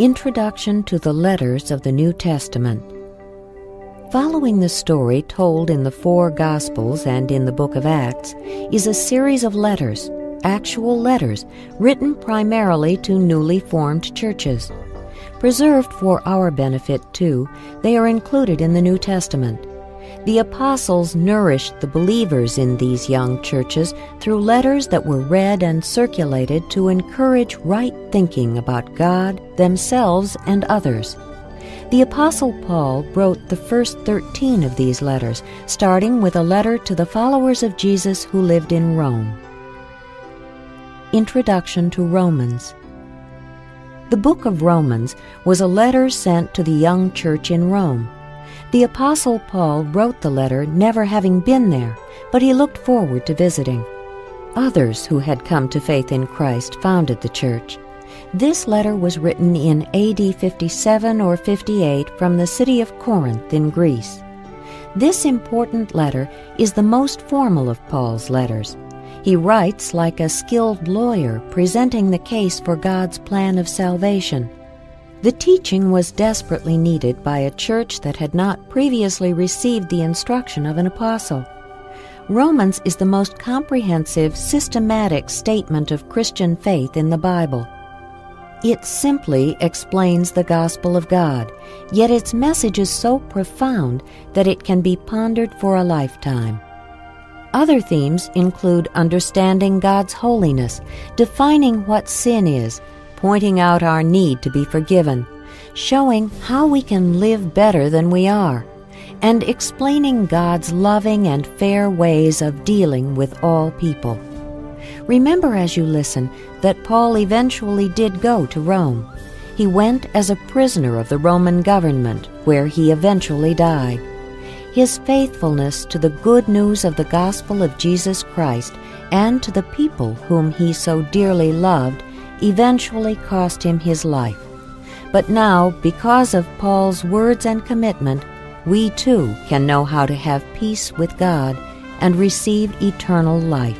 Introduction to the Letters of the New Testament. Following the story told in the four Gospels and in the book of Acts is a series of letters, actual letters, written primarily to newly formed churches. Preserved for our benefit, too, they are included in the New Testament. The apostles nourished the believers in these young churches through letters that were read and circulated to encourage right thinking about God, themselves, and others. The Apostle Paul wrote the first 13 of these letters, starting with a letter to the followers of Jesus who lived in Rome. Introduction to Romans The book of Romans was a letter sent to the young church in Rome. The Apostle Paul wrote the letter never having been there, but he looked forward to visiting. Others who had come to faith in Christ founded the church. This letter was written in AD 57 or 58 from the city of Corinth in Greece. This important letter is the most formal of Paul's letters. He writes like a skilled lawyer presenting the case for God's plan of salvation. The teaching was desperately needed by a church that had not previously received the instruction of an apostle. Romans is the most comprehensive, systematic statement of Christian faith in the Bible. It simply explains the gospel of God, yet its message is so profound that it can be pondered for a lifetime. Other themes include understanding God's holiness, defining what sin is, pointing out our need to be forgiven, showing how we can live better than we are, and explaining God's loving and fair ways of dealing with all people. Remember as you listen that Paul eventually did go to Rome. He went as a prisoner of the Roman government, where he eventually died. His faithfulness to the good news of the gospel of Jesus Christ and to the people whom he so dearly loved eventually cost him his life. But now, because of Paul's words and commitment, we too can know how to have peace with God and receive eternal life.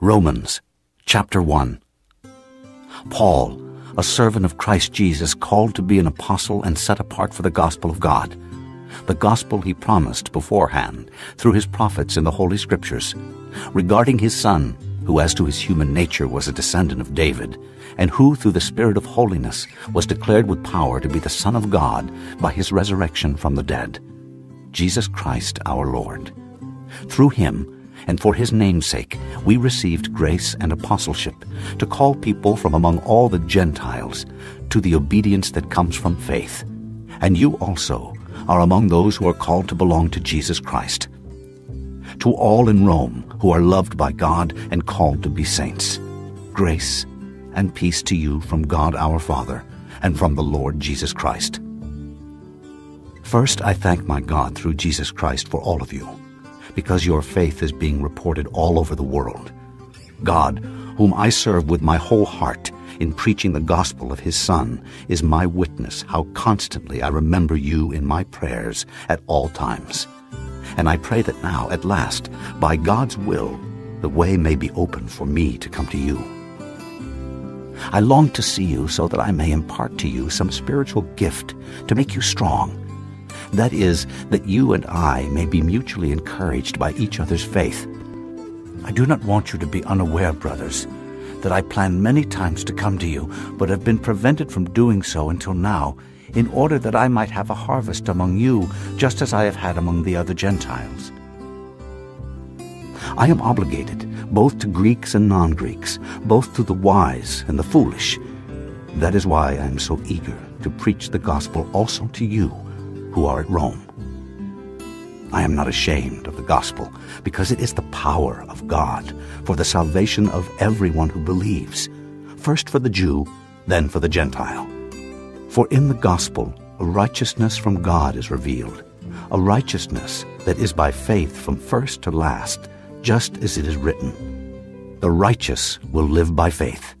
Romans chapter 1 Paul, a servant of Christ Jesus, called to be an apostle and set apart for the gospel of God, the gospel he promised beforehand through his prophets in the Holy Scriptures, regarding his Son, who as to his human nature was a descendant of David, and who through the Spirit of holiness was declared with power to be the Son of God by his resurrection from the dead, Jesus Christ our Lord. Through him, and for his name's sake, we received grace and apostleship to call people from among all the Gentiles to the obedience that comes from faith. And you also are among those who are called to belong to Jesus Christ to all in Rome who are loved by God and called to be saints. Grace and peace to you from God our Father and from the Lord Jesus Christ. First, I thank my God through Jesus Christ for all of you, because your faith is being reported all over the world. God, whom I serve with my whole heart in preaching the gospel of his Son, is my witness how constantly I remember you in my prayers at all times and I pray that now, at last, by God's will, the way may be open for me to come to you. I long to see you so that I may impart to you some spiritual gift to make you strong. That is, that you and I may be mutually encouraged by each other's faith. I do not want you to be unaware, brothers, that I planned many times to come to you, but have been prevented from doing so until now, in order that I might have a harvest among you, just as I have had among the other Gentiles. I am obligated both to Greeks and non-Greeks, both to the wise and the foolish. That is why I am so eager to preach the gospel also to you who are at Rome. I am not ashamed of the gospel, because it is the power of God for the salvation of everyone who believes, first for the Jew, then for the Gentile. For in the gospel, a righteousness from God is revealed, a righteousness that is by faith from first to last, just as it is written, The righteous will live by faith.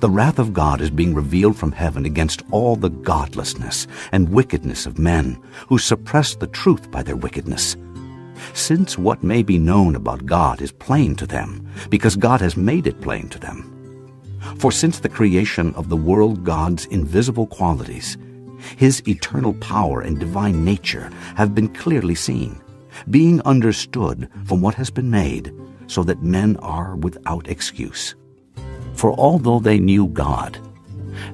The wrath of God is being revealed from heaven against all the godlessness and wickedness of men who suppress the truth by their wickedness. Since what may be known about God is plain to them, because God has made it plain to them. For since the creation of the world God's invisible qualities, his eternal power and divine nature have been clearly seen, being understood from what has been made, so that men are without excuse. For although they knew God,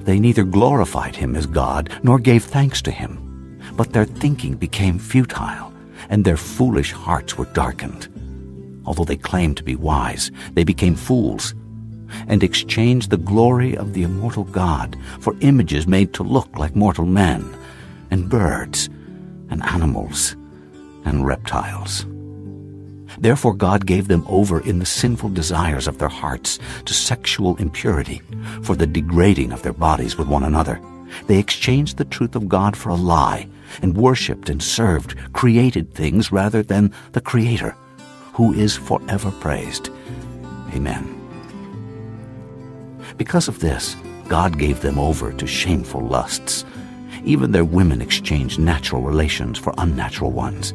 they neither glorified him as God nor gave thanks to him, but their thinking became futile, and their foolish hearts were darkened. Although they claimed to be wise, they became fools and exchanged the glory of the immortal God for images made to look like mortal men, and birds, and animals, and reptiles. Therefore God gave them over in the sinful desires of their hearts to sexual impurity, for the degrading of their bodies with one another. They exchanged the truth of God for a lie, and worshipped and served created things rather than the Creator, who is forever praised. Amen. Because of this, God gave them over to shameful lusts. Even their women exchanged natural relations for unnatural ones.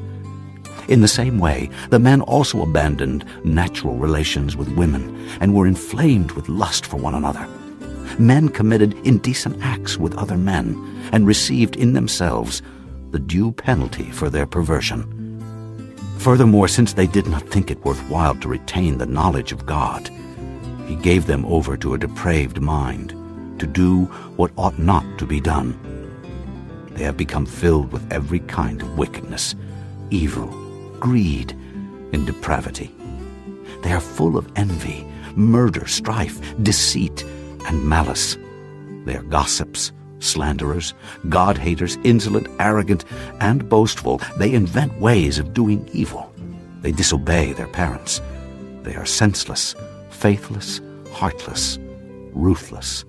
In the same way, the men also abandoned natural relations with women and were inflamed with lust for one another. Men committed indecent acts with other men and received in themselves the due penalty for their perversion. Furthermore, since they did not think it worthwhile to retain the knowledge of God, he gave them over to a depraved mind, to do what ought not to be done. They have become filled with every kind of wickedness, evil, greed, and depravity. They are full of envy, murder, strife, deceit, and malice. They are gossips, slanderers, God haters, insolent, arrogant, and boastful. They invent ways of doing evil. They disobey their parents. They are senseless faithless, heartless, ruthless.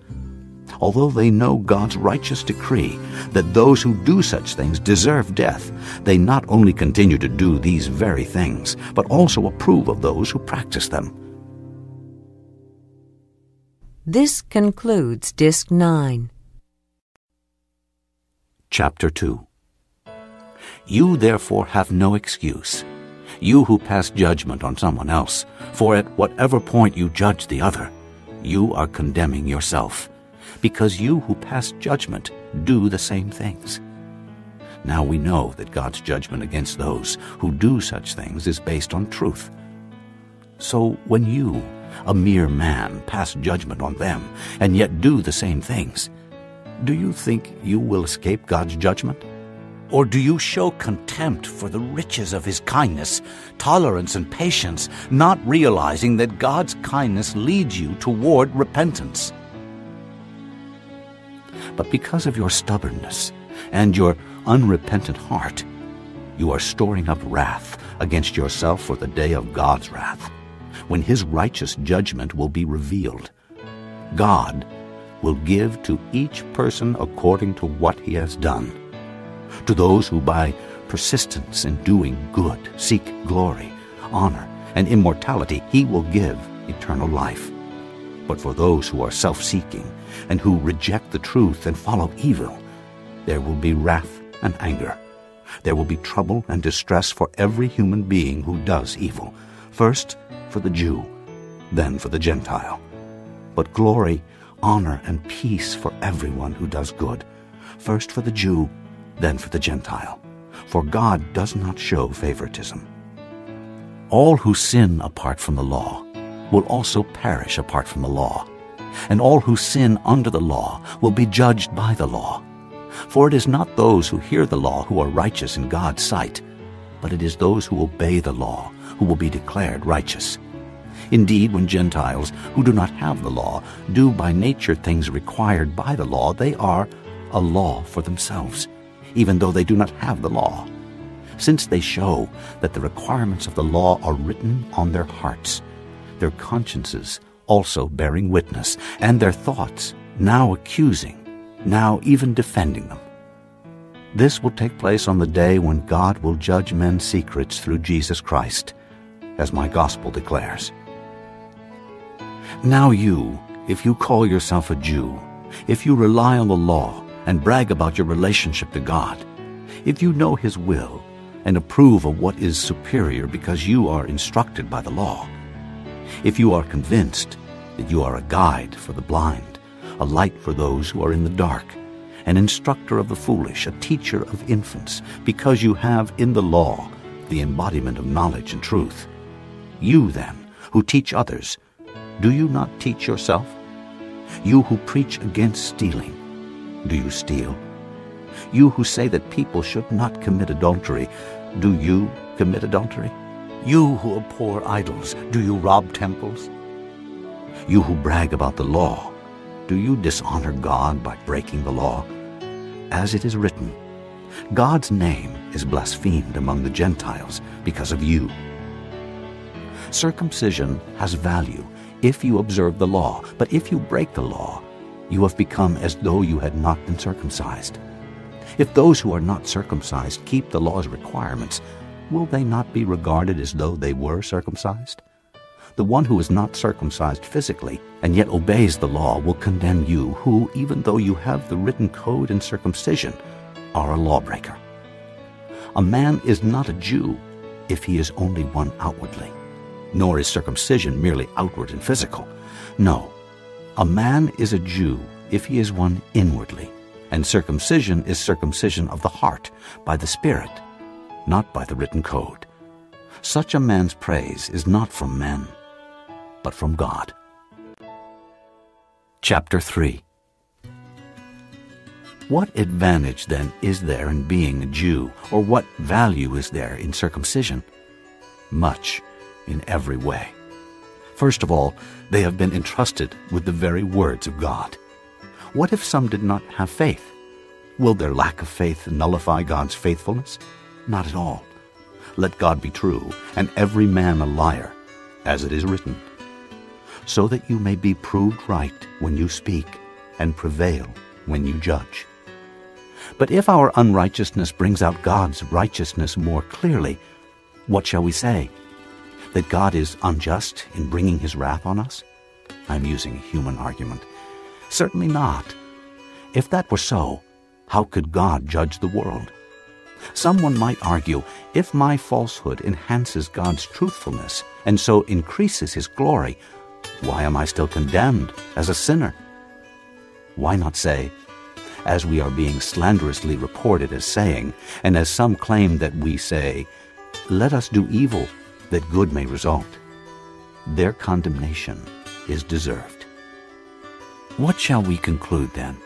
Although they know God's righteous decree that those who do such things deserve death, they not only continue to do these very things, but also approve of those who practice them. This concludes Disc 9. Chapter 2 You therefore have no excuse you who pass judgment on someone else, for at whatever point you judge the other, you are condemning yourself, because you who pass judgment do the same things. Now we know that God's judgment against those who do such things is based on truth. So when you, a mere man, pass judgment on them and yet do the same things, do you think you will escape God's judgment? Or do you show contempt for the riches of his kindness, tolerance, and patience, not realizing that God's kindness leads you toward repentance? But because of your stubbornness and your unrepentant heart, you are storing up wrath against yourself for the day of God's wrath, when his righteous judgment will be revealed. God will give to each person according to what he has done to those who by persistence in doing good seek glory, honor, and immortality, he will give eternal life. But for those who are self-seeking and who reject the truth and follow evil, there will be wrath and anger. There will be trouble and distress for every human being who does evil, first for the Jew, then for the Gentile. But glory, honor, and peace for everyone who does good, first for the Jew, than for the Gentile, for God does not show favoritism. All who sin apart from the law will also perish apart from the law, and all who sin under the law will be judged by the law. For it is not those who hear the law who are righteous in God's sight, but it is those who obey the law who will be declared righteous. Indeed, when Gentiles who do not have the law do by nature things required by the law, they are a law for themselves even though they do not have the law, since they show that the requirements of the law are written on their hearts, their consciences also bearing witness, and their thoughts now accusing, now even defending them. This will take place on the day when God will judge men's secrets through Jesus Christ, as my gospel declares. Now you, if you call yourself a Jew, if you rely on the law, and brag about your relationship to God, if you know His will and approve of what is superior because you are instructed by the law, if you are convinced that you are a guide for the blind, a light for those who are in the dark, an instructor of the foolish, a teacher of infants, because you have in the law the embodiment of knowledge and truth. You, then, who teach others, do you not teach yourself? You who preach against stealing, do you steal? You who say that people should not commit adultery, do you commit adultery? You who abhor idols, do you rob temples? You who brag about the law, do you dishonor God by breaking the law? As it is written, God's name is blasphemed among the Gentiles because of you. Circumcision has value if you observe the law, but if you break the law, you have become as though you had not been circumcised. If those who are not circumcised keep the law's requirements, will they not be regarded as though they were circumcised? The one who is not circumcised physically and yet obeys the law will condemn you, who, even though you have the written code and circumcision, are a lawbreaker. A man is not a Jew if he is only one outwardly, nor is circumcision merely outward and physical. No, a man is a Jew if he is one inwardly, and circumcision is circumcision of the heart by the Spirit, not by the written code. Such a man's praise is not from men, but from God. Chapter 3 What advantage, then, is there in being a Jew, or what value is there in circumcision? Much, in every way. First of all, they have been entrusted with the very words of God. What if some did not have faith? Will their lack of faith nullify God's faithfulness? Not at all. Let God be true, and every man a liar, as it is written, so that you may be proved right when you speak, and prevail when you judge. But if our unrighteousness brings out God's righteousness more clearly, what shall we say? That God is unjust in bringing his wrath on us? I'm using a human argument. Certainly not. If that were so, how could God judge the world? Someone might argue, if my falsehood enhances God's truthfulness and so increases his glory, why am I still condemned as a sinner? Why not say, as we are being slanderously reported as saying, and as some claim that we say, let us do evil that good may result. Their condemnation is deserved. What shall we conclude then?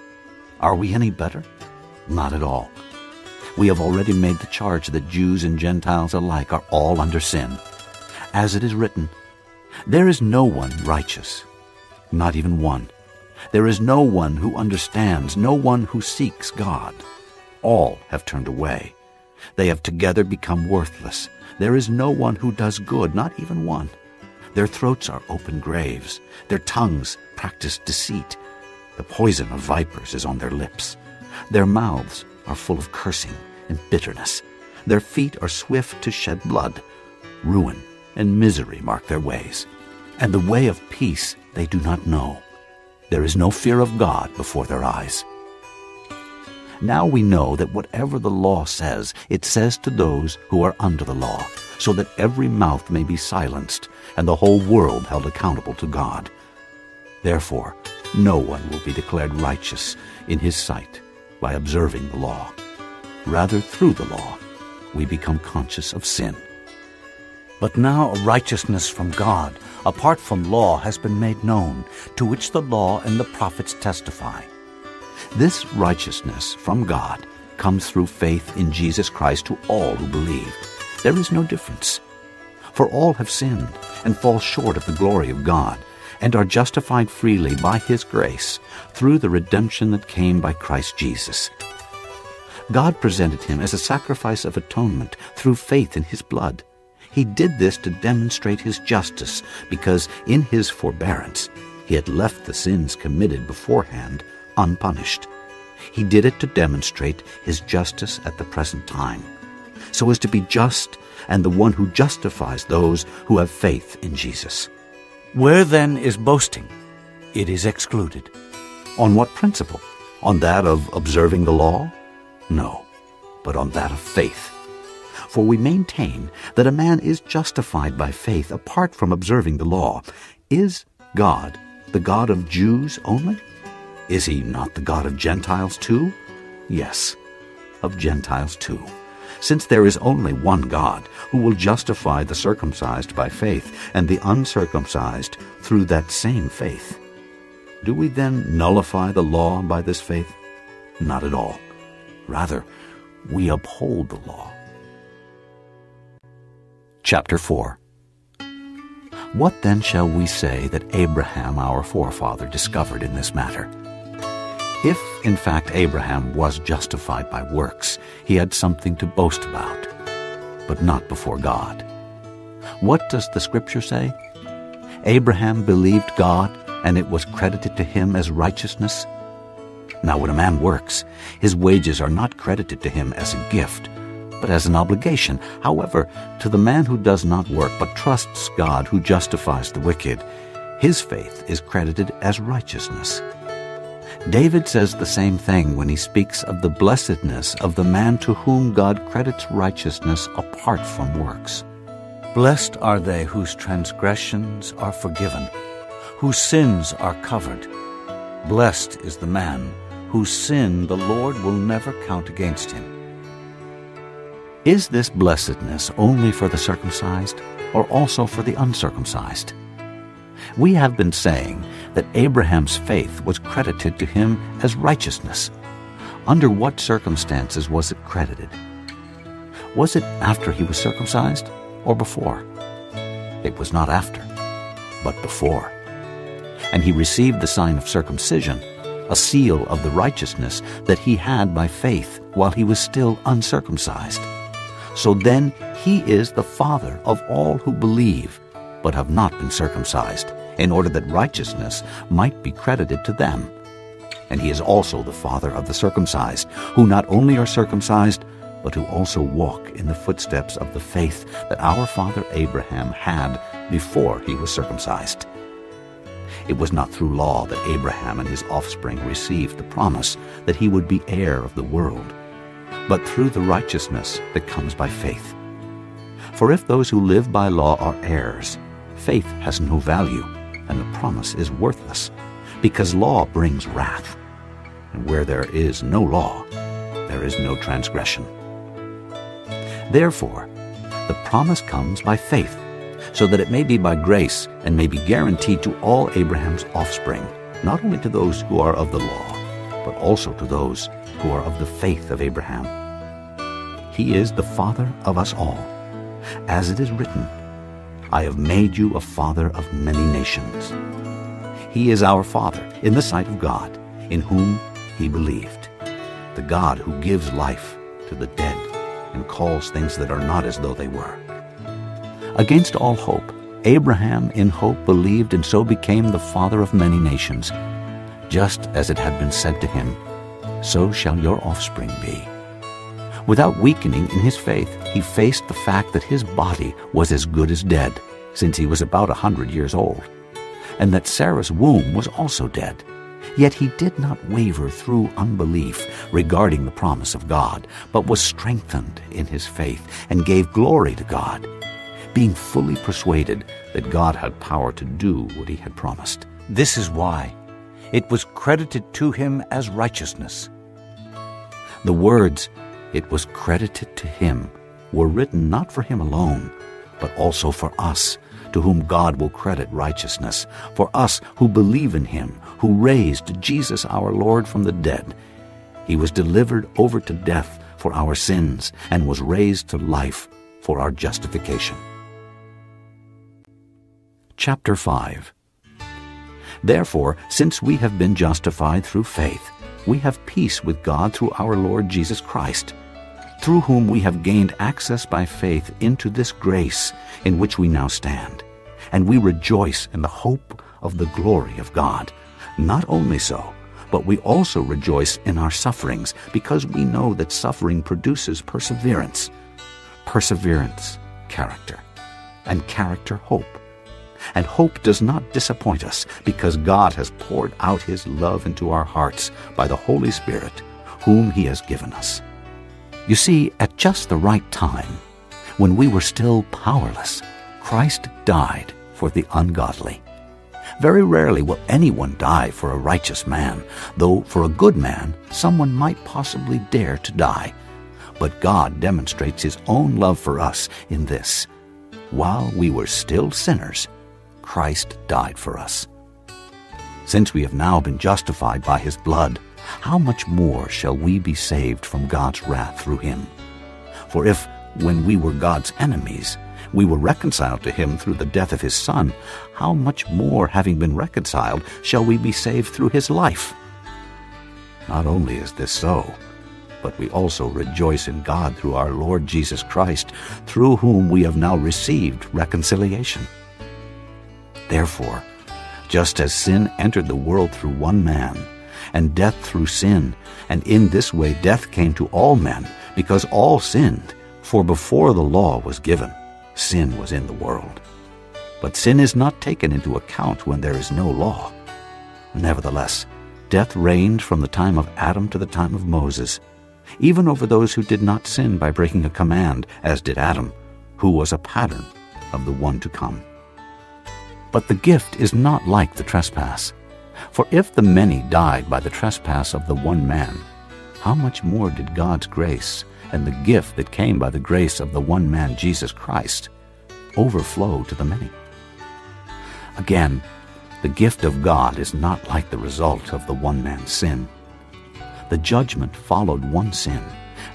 Are we any better? Not at all. We have already made the charge that Jews and Gentiles alike are all under sin. As it is written, There is no one righteous, not even one. There is no one who understands, no one who seeks God. All have turned away. They have together become worthless. There is no one who does good, not even one. Their throats are open graves. Their tongues practice deceit. The poison of vipers is on their lips. Their mouths are full of cursing and bitterness. Their feet are swift to shed blood. Ruin and misery mark their ways. And the way of peace they do not know. There is no fear of God before their eyes. Now we know that whatever the law says, it says to those who are under the law, so that every mouth may be silenced and the whole world held accountable to God. Therefore, no one will be declared righteous in his sight by observing the law. Rather, through the law, we become conscious of sin. But now a righteousness from God, apart from law, has been made known, to which the law and the prophets testify. This righteousness from God comes through faith in Jesus Christ to all who believe. There is no difference. For all have sinned and fall short of the glory of God, and are justified freely by His grace through the redemption that came by Christ Jesus. God presented Him as a sacrifice of atonement through faith in His blood. He did this to demonstrate His justice, because in His forbearance He had left the sins committed beforehand unpunished. He did it to demonstrate his justice at the present time, so as to be just and the one who justifies those who have faith in Jesus. Where then is boasting? It is excluded. On what principle? On that of observing the law? No, but on that of faith. For we maintain that a man is justified by faith apart from observing the law. Is God the God of Jews only? Is he not the God of Gentiles too? Yes, of Gentiles too. Since there is only one God who will justify the circumcised by faith and the uncircumcised through that same faith. Do we then nullify the law by this faith? Not at all. Rather, we uphold the law. Chapter 4 What then shall we say that Abraham our forefather discovered in this matter? If, in fact, Abraham was justified by works, he had something to boast about, but not before God. What does the Scripture say? Abraham believed God, and it was credited to him as righteousness. Now, when a man works, his wages are not credited to him as a gift, but as an obligation. However, to the man who does not work but trusts God who justifies the wicked, his faith is credited as righteousness. David says the same thing when he speaks of the blessedness of the man to whom God credits righteousness apart from works. Blessed are they whose transgressions are forgiven, whose sins are covered. Blessed is the man whose sin the Lord will never count against him. Is this blessedness only for the circumcised or also for the uncircumcised? We have been saying that Abraham's faith was credited to him as righteousness. Under what circumstances was it credited? Was it after he was circumcised or before? It was not after, but before. And he received the sign of circumcision, a seal of the righteousness that he had by faith while he was still uncircumcised. So then he is the father of all who believe, but have not been circumcised, in order that righteousness might be credited to them. And he is also the father of the circumcised, who not only are circumcised, but who also walk in the footsteps of the faith that our father Abraham had before he was circumcised. It was not through law that Abraham and his offspring received the promise that he would be heir of the world but through the righteousness that comes by faith. For if those who live by law are heirs, faith has no value, and the promise is worthless, because law brings wrath. And where there is no law, there is no transgression. Therefore, the promise comes by faith, so that it may be by grace and may be guaranteed to all Abraham's offspring, not only to those who are of the law, but also to those who are of the faith of Abraham. He is the Father of us all. As it is written, I have made you a father of many nations. He is our Father in the sight of God, in whom he believed, the God who gives life to the dead and calls things that are not as though they were. Against all hope, Abraham in hope believed and so became the father of many nations, just as it had been said to him, so shall your offspring be. Without weakening in his faith, he faced the fact that his body was as good as dead, since he was about a hundred years old, and that Sarah's womb was also dead. Yet he did not waver through unbelief regarding the promise of God, but was strengthened in his faith and gave glory to God, being fully persuaded that God had power to do what he had promised. This is why it was credited to him as righteousness. The words, it was credited to him, were written not for him alone, but also for us, to whom God will credit righteousness, for us who believe in him, who raised Jesus our Lord from the dead. He was delivered over to death for our sins and was raised to life for our justification. Chapter 5 Therefore, since we have been justified through faith, we have peace with God through our Lord Jesus Christ, through whom we have gained access by faith into this grace in which we now stand. And we rejoice in the hope of the glory of God. Not only so, but we also rejoice in our sufferings, because we know that suffering produces perseverance. Perseverance, character, and character, hope and hope does not disappoint us because God has poured out his love into our hearts by the Holy Spirit, whom he has given us. You see, at just the right time, when we were still powerless, Christ died for the ungodly. Very rarely will anyone die for a righteous man, though for a good man someone might possibly dare to die. But God demonstrates his own love for us in this. While we were still sinners, Christ died for us. Since we have now been justified by his blood, how much more shall we be saved from God's wrath through him? For if, when we were God's enemies, we were reconciled to him through the death of his Son, how much more, having been reconciled, shall we be saved through his life? Not only is this so, but we also rejoice in God through our Lord Jesus Christ, through whom we have now received reconciliation. Therefore, just as sin entered the world through one man, and death through sin, and in this way death came to all men, because all sinned, for before the law was given, sin was in the world. But sin is not taken into account when there is no law. Nevertheless, death reigned from the time of Adam to the time of Moses, even over those who did not sin by breaking a command, as did Adam, who was a pattern of the one to come. But the gift is not like the trespass. For if the many died by the trespass of the one man, how much more did God's grace and the gift that came by the grace of the one man, Jesus Christ, overflow to the many? Again, the gift of God is not like the result of the one man's sin. The judgment followed one sin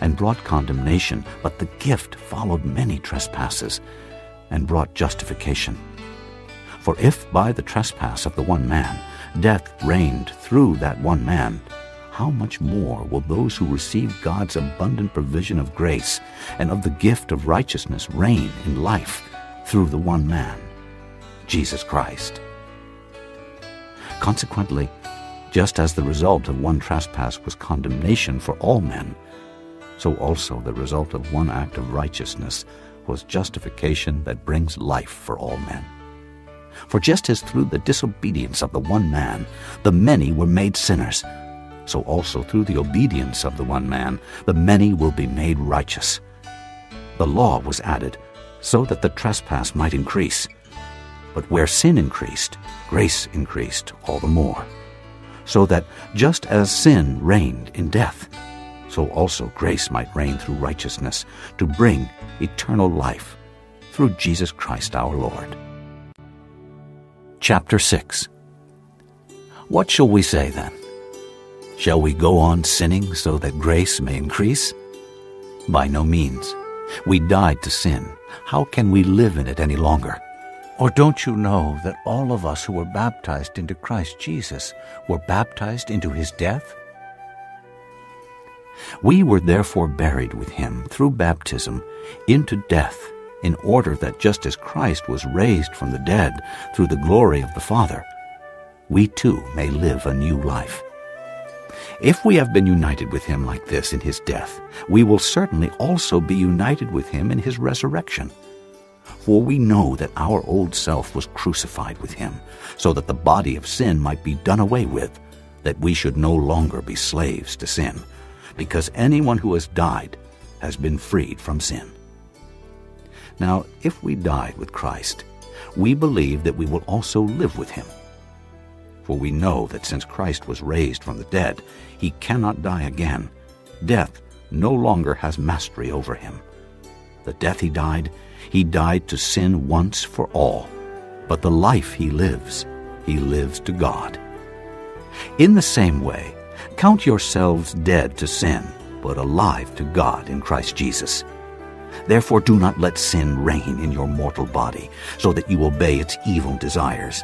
and brought condemnation, but the gift followed many trespasses and brought justification. For if by the trespass of the one man death reigned through that one man, how much more will those who receive God's abundant provision of grace and of the gift of righteousness reign in life through the one man, Jesus Christ? Consequently, just as the result of one trespass was condemnation for all men, so also the result of one act of righteousness was justification that brings life for all men. For just as through the disobedience of the one man the many were made sinners, so also through the obedience of the one man the many will be made righteous. The law was added so that the trespass might increase. But where sin increased, grace increased all the more. So that just as sin reigned in death, so also grace might reign through righteousness to bring eternal life through Jesus Christ our Lord. Chapter 6 What shall we say then? Shall we go on sinning so that grace may increase? By no means. We died to sin. How can we live in it any longer? Or don't you know that all of us who were baptized into Christ Jesus were baptized into his death? We were therefore buried with him through baptism into death in order that just as Christ was raised from the dead through the glory of the Father, we too may live a new life. If we have been united with him like this in his death, we will certainly also be united with him in his resurrection. For we know that our old self was crucified with him, so that the body of sin might be done away with, that we should no longer be slaves to sin, because anyone who has died has been freed from sin. Now, if we died with Christ, we believe that we will also live with him. For we know that since Christ was raised from the dead, he cannot die again. Death no longer has mastery over him. The death he died, he died to sin once for all. But the life he lives, he lives to God. In the same way, count yourselves dead to sin, but alive to God in Christ Jesus. Therefore do not let sin reign in your mortal body, so that you obey its evil desires.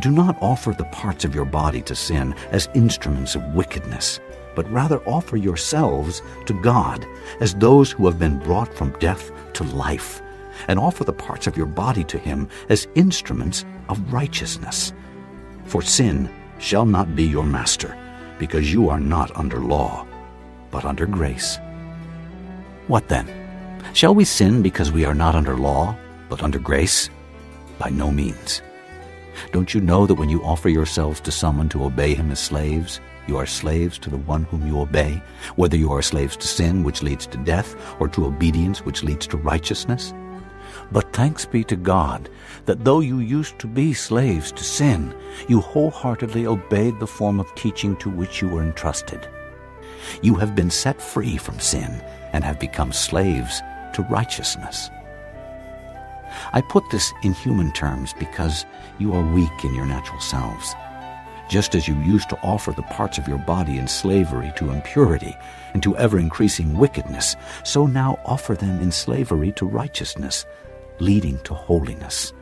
Do not offer the parts of your body to sin as instruments of wickedness, but rather offer yourselves to God as those who have been brought from death to life, and offer the parts of your body to Him as instruments of righteousness. For sin shall not be your master, because you are not under law, but under grace. What then? Shall we sin because we are not under law, but under grace? By no means. Don't you know that when you offer yourselves to someone to obey him as slaves, you are slaves to the one whom you obey, whether you are slaves to sin, which leads to death, or to obedience, which leads to righteousness? But thanks be to God that though you used to be slaves to sin, you wholeheartedly obeyed the form of teaching to which you were entrusted. You have been set free from sin and have become slaves to righteousness. I put this in human terms because you are weak in your natural selves. Just as you used to offer the parts of your body in slavery to impurity and to ever increasing wickedness, so now offer them in slavery to righteousness, leading to holiness.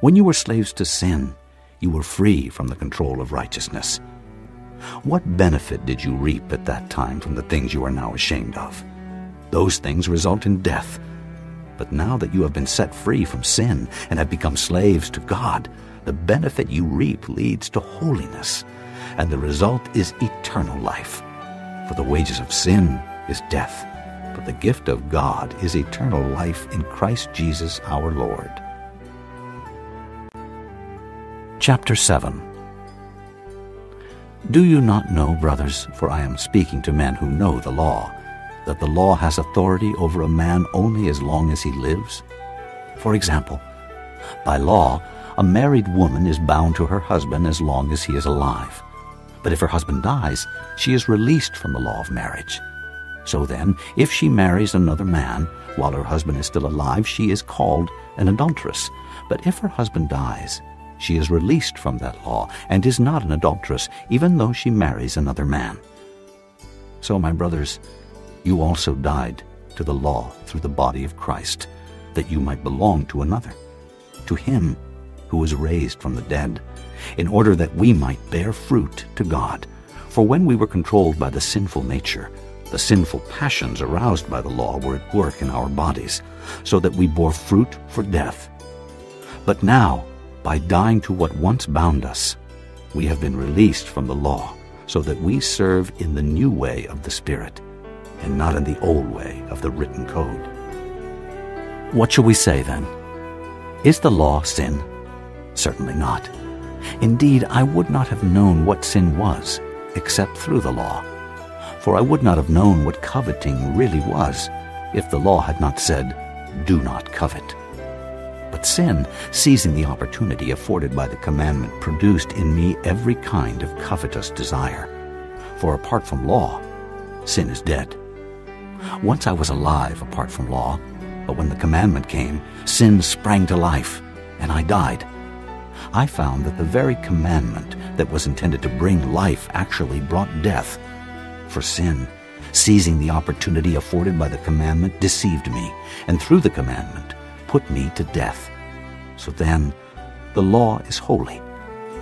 When you were slaves to sin, you were free from the control of righteousness. What benefit did you reap at that time from the things you are now ashamed of? Those things result in death. But now that you have been set free from sin and have become slaves to God, the benefit you reap leads to holiness, and the result is eternal life. For the wages of sin is death, but the gift of God is eternal life in Christ Jesus our Lord. Chapter 7 Do you not know, brothers, for I am speaking to men who know the law, that the law has authority over a man only as long as he lives? For example, by law, a married woman is bound to her husband as long as he is alive. But if her husband dies, she is released from the law of marriage. So then, if she marries another man while her husband is still alive, she is called an adulteress. But if her husband dies, she is released from that law and is not an adulteress, even though she marries another man. So, my brothers, you also died to the law through the body of Christ, that you might belong to another, to him who was raised from the dead, in order that we might bear fruit to God. For when we were controlled by the sinful nature, the sinful passions aroused by the law were at work in our bodies, so that we bore fruit for death. But now, by dying to what once bound us, we have been released from the law, so that we serve in the new way of the Spirit, and not in the old way of the written code. What shall we say then? Is the law sin? Certainly not. Indeed, I would not have known what sin was except through the law. For I would not have known what coveting really was if the law had not said, Do not covet. But sin, seizing the opportunity afforded by the commandment, produced in me every kind of covetous desire. For apart from law, sin is dead. Once I was alive apart from law, but when the commandment came, sin sprang to life, and I died. I found that the very commandment that was intended to bring life actually brought death. For sin, seizing the opportunity afforded by the commandment, deceived me, and through the commandment, put me to death. So then, the law is holy,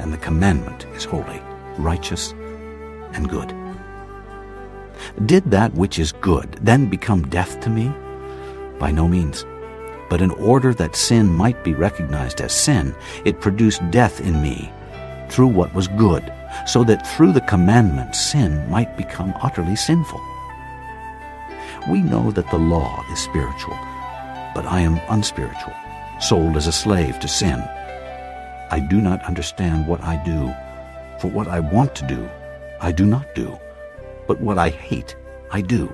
and the commandment is holy, righteous, and good. Did that which is good then become death to me? By no means. But in order that sin might be recognized as sin, it produced death in me through what was good, so that through the commandment sin might become utterly sinful. We know that the law is spiritual, but I am unspiritual, sold as a slave to sin. I do not understand what I do, for what I want to do, I do not do, but what I hate, I do.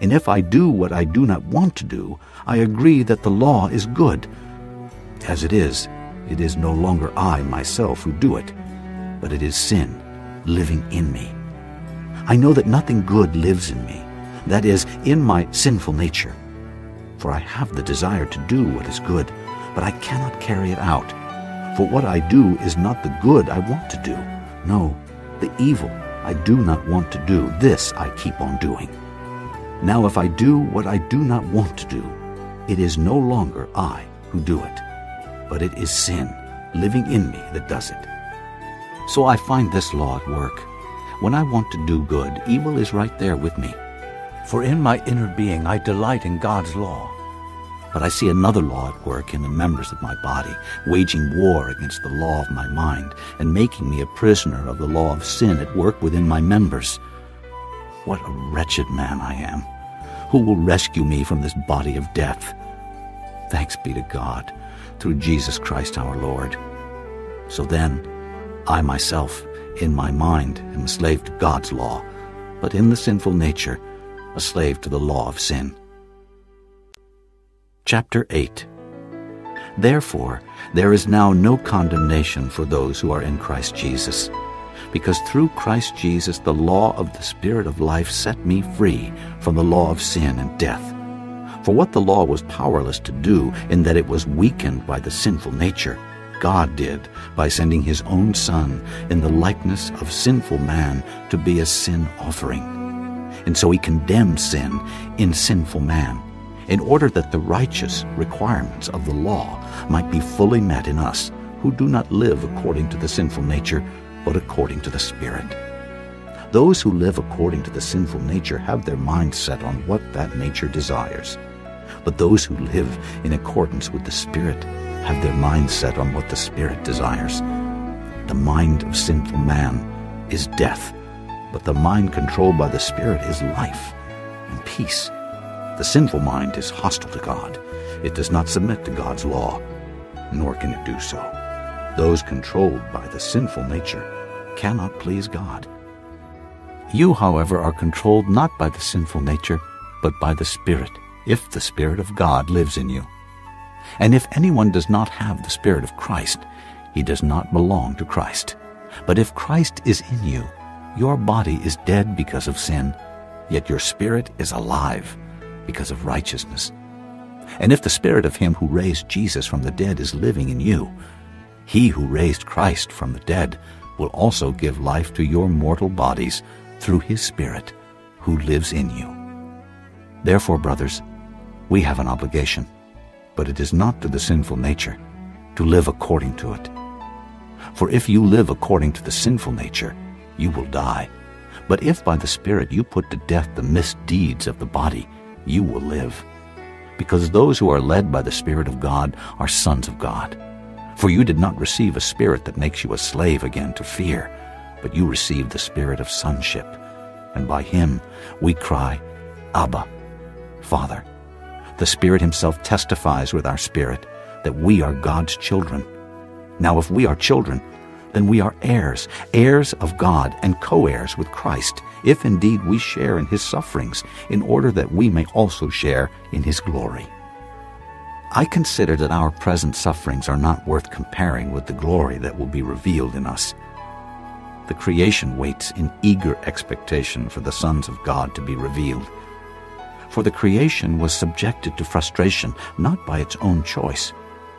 And if I do what I do not want to do, I agree that the law is good. As it is, it is no longer I myself who do it, but it is sin living in me. I know that nothing good lives in me, that is, in my sinful nature. For I have the desire to do what is good, but I cannot carry it out. For what I do is not the good I want to do. No, the evil I do not want to do, this I keep on doing. Now if I do what I do not want to do, it is no longer I who do it, but it is sin living in me that does it. So I find this law at work. When I want to do good, evil is right there with me. For in my inner being I delight in God's law. But I see another law at work in the members of my body, waging war against the law of my mind, and making me a prisoner of the law of sin at work within my members. What a wretched man I am! Who will rescue me from this body of death? Thanks be to God, through Jesus Christ our Lord. So then, I myself, in my mind, am a slave to God's law, but in the sinful nature, a slave to the law of sin. Chapter 8 Therefore, there is now no condemnation for those who are in Christ Jesus. Because through Christ Jesus the law of the Spirit of life set me free from the law of sin and death. For what the law was powerless to do, in that it was weakened by the sinful nature, God did by sending his own Son in the likeness of sinful man to be a sin offering. And so he condemned sin in sinful man, in order that the righteous requirements of the law might be fully met in us, who do not live according to the sinful nature, but according to the Spirit. Those who live according to the sinful nature have their mind set on what that nature desires. But those who live in accordance with the Spirit have their mind set on what the Spirit desires. The mind of sinful man is death, but the mind controlled by the Spirit is life and peace. The sinful mind is hostile to God. It does not submit to God's law, nor can it do so. Those controlled by the sinful nature cannot please God. You, however, are controlled not by the sinful nature, but by the Spirit, if the Spirit of God lives in you. And if anyone does not have the Spirit of Christ, he does not belong to Christ. But if Christ is in you, your body is dead because of sin, yet your spirit is alive because of righteousness. And if the Spirit of him who raised Jesus from the dead is living in you, he who raised Christ from the dead will also give life to your mortal bodies through his Spirit who lives in you. Therefore, brothers, we have an obligation but it is not to the sinful nature to live according to it. For if you live according to the sinful nature, you will die. But if by the Spirit you put to death the misdeeds of the body, you will live. Because those who are led by the Spirit of God are sons of God. For you did not receive a spirit that makes you a slave again to fear, but you received the spirit of sonship. And by him we cry, Abba, Father. The Spirit Himself testifies with our spirit that we are God's children. Now, if we are children, then we are heirs, heirs of God and co-heirs with Christ, if indeed we share in His sufferings, in order that we may also share in His glory. I consider that our present sufferings are not worth comparing with the glory that will be revealed in us. The creation waits in eager expectation for the sons of God to be revealed. For the creation was subjected to frustration not by its own choice,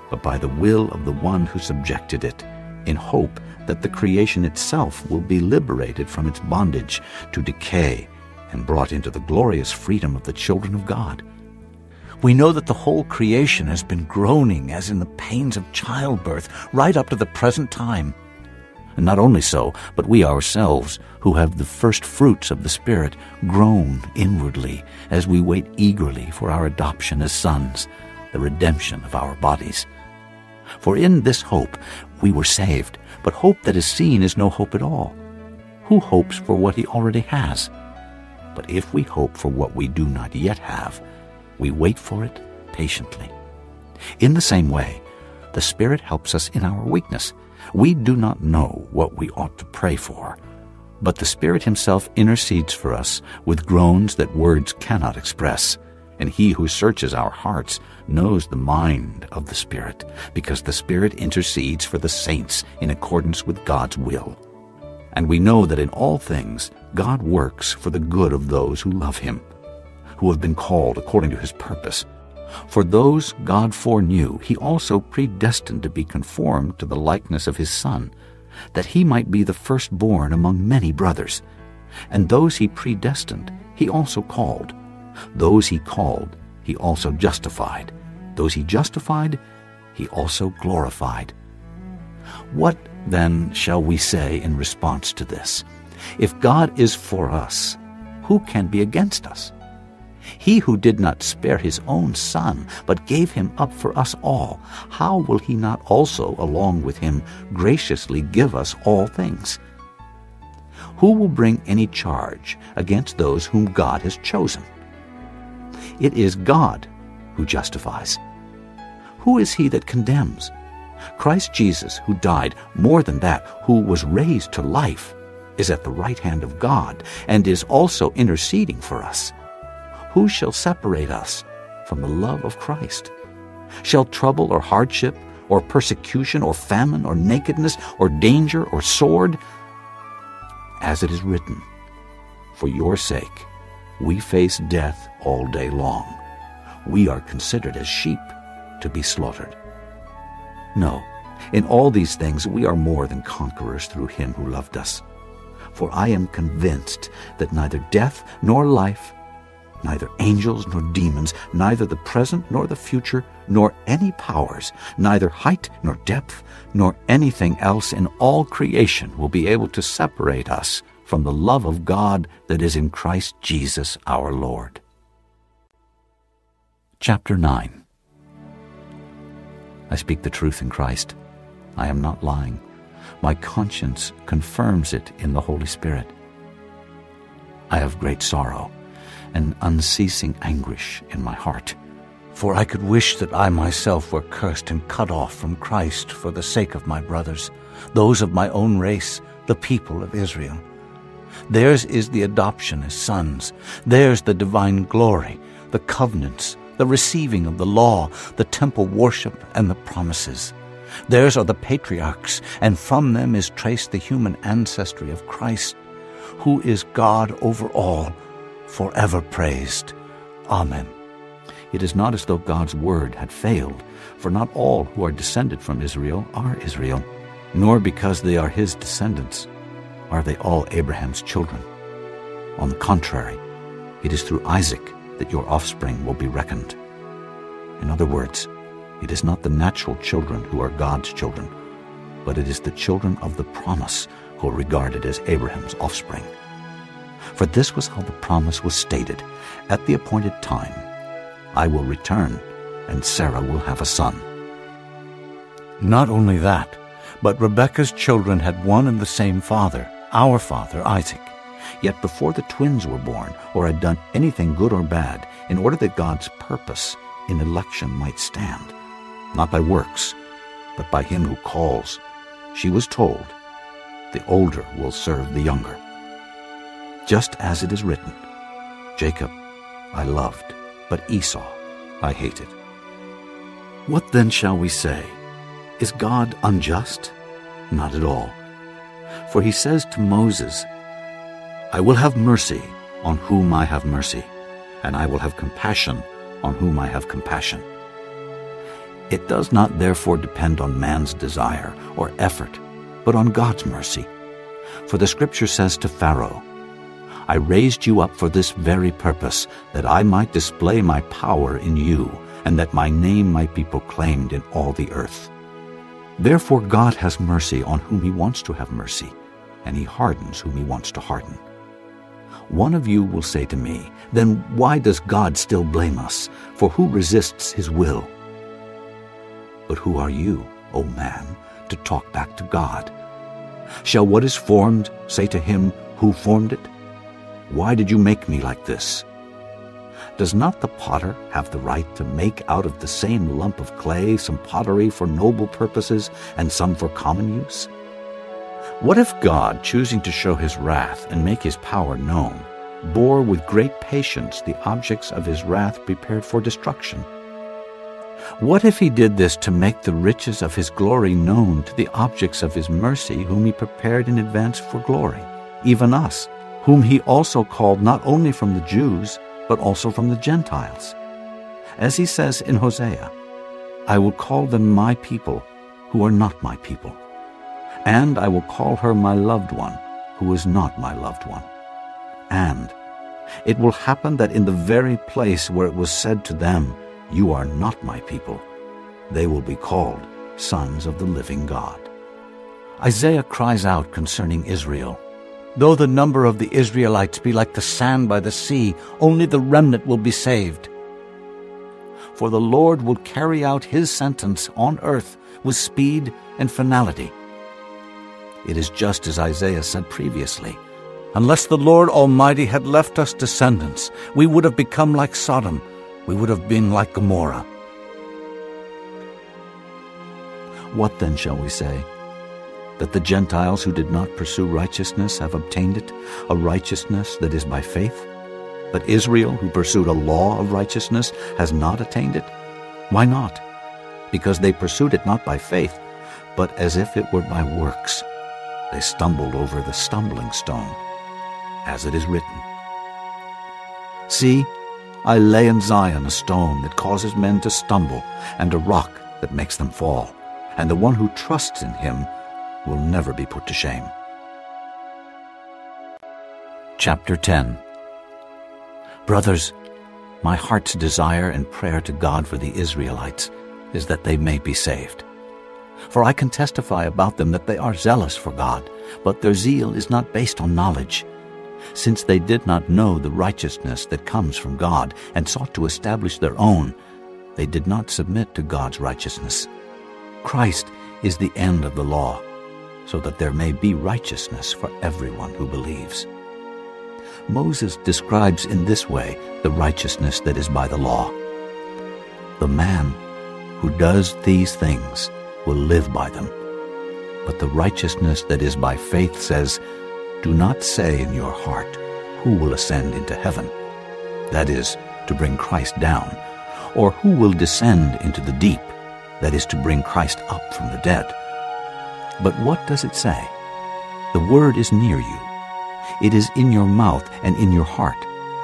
but by the will of the one who subjected it, in hope that the creation itself will be liberated from its bondage to decay and brought into the glorious freedom of the children of God. We know that the whole creation has been groaning as in the pains of childbirth right up to the present time. And not only so, but we ourselves, who have the first fruits of the Spirit, groan inwardly as we wait eagerly for our adoption as sons, the redemption of our bodies. For in this hope we were saved, but hope that is seen is no hope at all. Who hopes for what he already has? But if we hope for what we do not yet have, we wait for it patiently. In the same way, the Spirit helps us in our weakness we do not know what we ought to pray for, but the Spirit Himself intercedes for us with groans that words cannot express. And He who searches our hearts knows the mind of the Spirit, because the Spirit intercedes for the saints in accordance with God's will. And we know that in all things God works for the good of those who love Him, who have been called according to His purpose. For those God foreknew, he also predestined to be conformed to the likeness of his Son, that he might be the firstborn among many brothers. And those he predestined, he also called. Those he called, he also justified. Those he justified, he also glorified. What then shall we say in response to this? If God is for us, who can be against us? He who did not spare his own son, but gave him up for us all, how will he not also, along with him, graciously give us all things? Who will bring any charge against those whom God has chosen? It is God who justifies. Who is he that condemns? Christ Jesus, who died, more than that, who was raised to life, is at the right hand of God, and is also interceding for us. Who shall separate us from the love of Christ? Shall trouble or hardship, or persecution, or famine, or nakedness, or danger, or sword? As it is written, For your sake we face death all day long. We are considered as sheep to be slaughtered. No, in all these things we are more than conquerors through him who loved us. For I am convinced that neither death nor life, neither angels nor demons, neither the present nor the future, nor any powers, neither height nor depth, nor anything else in all creation will be able to separate us from the love of God that is in Christ Jesus our Lord. Chapter 9 I speak the truth in Christ. I am not lying. My conscience confirms it in the Holy Spirit. I have great sorrow and unceasing anguish in my heart. For I could wish that I myself were cursed and cut off from Christ for the sake of my brothers, those of my own race, the people of Israel. Theirs is the adoption as sons. Theirs the divine glory, the covenants, the receiving of the law, the temple worship, and the promises. Theirs are the patriarchs, and from them is traced the human ancestry of Christ, who is God over all, forever praised. Amen. It is not as though God's word had failed, for not all who are descended from Israel are Israel, nor because they are his descendants are they all Abraham's children. On the contrary, it is through Isaac that your offspring will be reckoned. In other words, it is not the natural children who are God's children, but it is the children of the promise who are regarded as Abraham's offspring. For this was how the promise was stated At the appointed time, I will return, and Sarah will have a son. Not only that, but Rebekah's children had one and the same father, our father Isaac. Yet before the twins were born, or had done anything good or bad, in order that God's purpose in election might stand, not by works, but by him who calls. She was told, The older will serve the younger. Just as it is written, Jacob I loved, but Esau I hated. What then shall we say? Is God unjust? Not at all. For he says to Moses, I will have mercy on whom I have mercy, and I will have compassion on whom I have compassion. It does not therefore depend on man's desire or effort, but on God's mercy. For the Scripture says to Pharaoh, I raised you up for this very purpose, that I might display my power in you, and that my name might be proclaimed in all the earth. Therefore God has mercy on whom he wants to have mercy, and he hardens whom he wants to harden. One of you will say to me, Then why does God still blame us? For who resists his will? But who are you, O man, to talk back to God? Shall what is formed say to him who formed it, Why did you make me like this? Does not the potter have the right to make out of the same lump of clay some pottery for noble purposes and some for common use? What if God, choosing to show his wrath and make his power known, bore with great patience the objects of his wrath prepared for destruction? What if he did this to make the riches of his glory known to the objects of his mercy, whom he prepared in advance for glory, even us, whom he also called not only from the Jews, but also from the Gentiles? As he says in Hosea, I will call them my people who are not my people and I will call her my loved one, who is not my loved one. And it will happen that in the very place where it was said to them, You are not my people, they will be called sons of the living God. Isaiah cries out concerning Israel, Though the number of the Israelites be like the sand by the sea, only the remnant will be saved. For the Lord will carry out his sentence on earth with speed and finality. It is just as Isaiah said previously. Unless the Lord Almighty had left us descendants, we would have become like Sodom. We would have been like Gomorrah. What then shall we say? That the Gentiles who did not pursue righteousness have obtained it, a righteousness that is by faith? But Israel, who pursued a law of righteousness, has not attained it? Why not? because they pursued it not by faith, but as if it were by works. They stumbled over the stumbling stone, as it is written. See, I lay in Zion a stone that causes men to stumble, and a rock that makes them fall, and the one who trusts in him will never be put to shame. Chapter 10 Brothers, my heart's desire and prayer to God for the Israelites is that they may be saved. For I can testify about them that they are zealous for God, but their zeal is not based on knowledge. Since they did not know the righteousness that comes from God and sought to establish their own, they did not submit to God's righteousness. Christ is the end of the law, so that there may be righteousness for everyone who believes. Moses describes in this way the righteousness that is by the law. The man who does these things will live by them. But the righteousness that is by faith says, Do not say in your heart, Who will ascend into heaven? That is, to bring Christ down. Or who will descend into the deep? That is, to bring Christ up from the dead. But what does it say? The word is near you. It is in your mouth and in your heart.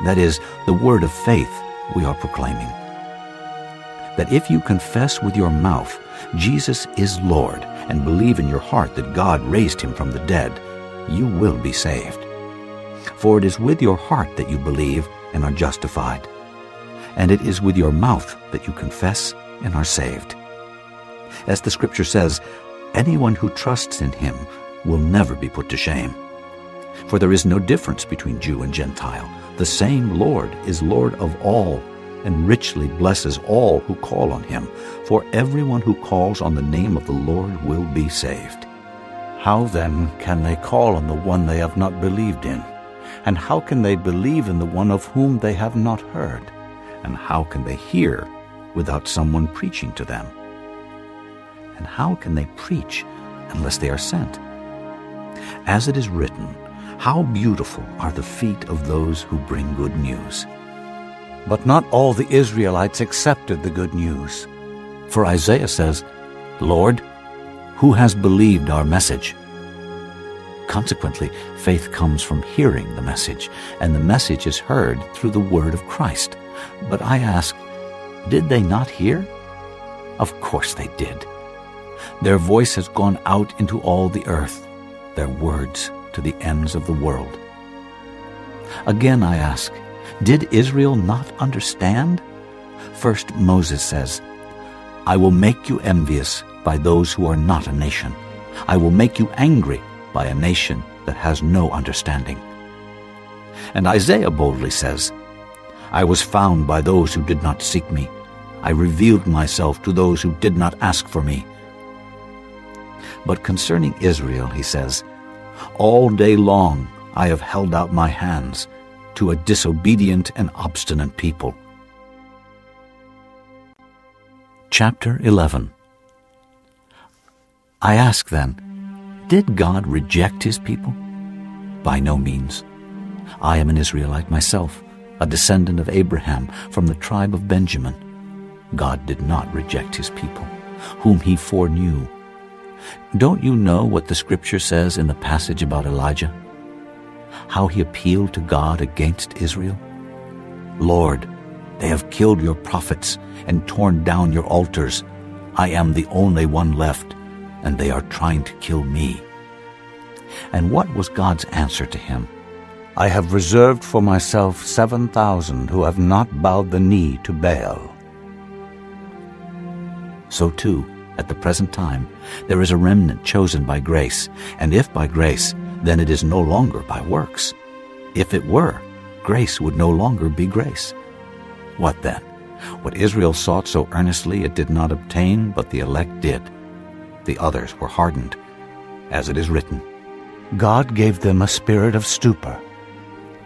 That is, the word of faith we are proclaiming. That if you confess with your mouth Jesus is Lord and believe in your heart that God raised him from the dead, you will be saved. For it is with your heart that you believe and are justified, and it is with your mouth that you confess and are saved. As the scripture says, anyone who trusts in him will never be put to shame. For there is no difference between Jew and Gentile. The same Lord is Lord of all and richly blesses all who call on him. For everyone who calls on the name of the Lord will be saved. How then can they call on the one they have not believed in? And how can they believe in the one of whom they have not heard? And how can they hear without someone preaching to them? And how can they preach unless they are sent? As it is written, How beautiful are the feet of those who bring good news! But not all the Israelites accepted the good news. For Isaiah says, Lord, who has believed our message? Consequently, faith comes from hearing the message, and the message is heard through the word of Christ. But I ask, did they not hear? Of course they did. Their voice has gone out into all the earth, their words to the ends of the world. Again I ask, did Israel not understand? First, Moses says, I will make you envious by those who are not a nation. I will make you angry by a nation that has no understanding. And Isaiah boldly says, I was found by those who did not seek me. I revealed myself to those who did not ask for me. But concerning Israel, he says, All day long I have held out my hands to a disobedient and obstinate people. Chapter 11 I ask then, did God reject his people? By no means. I am an Israelite myself, a descendant of Abraham from the tribe of Benjamin. God did not reject his people, whom he foreknew. Don't you know what the scripture says in the passage about Elijah? how he appealed to God against Israel? Lord, they have killed your prophets and torn down your altars. I am the only one left, and they are trying to kill me. And what was God's answer to him? I have reserved for myself 7,000 who have not bowed the knee to Baal. So too, at the present time, there is a remnant chosen by grace, and if by grace, then it is no longer by works. If it were, grace would no longer be grace. What then? What Israel sought so earnestly it did not obtain, but the elect did. The others were hardened. As it is written, God gave them a spirit of stupor,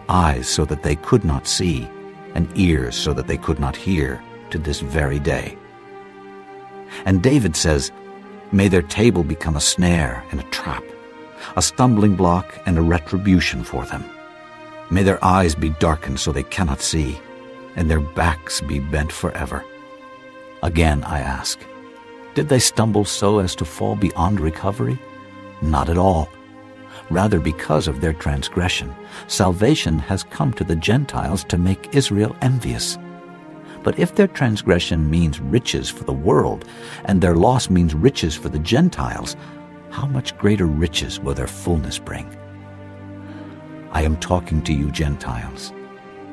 eyes so that they could not see, and ears so that they could not hear, to this very day. And David says, May their table become a snare and a trap, a stumbling block and a retribution for them. May their eyes be darkened so they cannot see, and their backs be bent forever. Again I ask, Did they stumble so as to fall beyond recovery? Not at all. Rather, because of their transgression, salvation has come to the Gentiles to make Israel envious. But if their transgression means riches for the world, and their loss means riches for the Gentiles, how much greater riches will their fullness bring? I am talking to you Gentiles.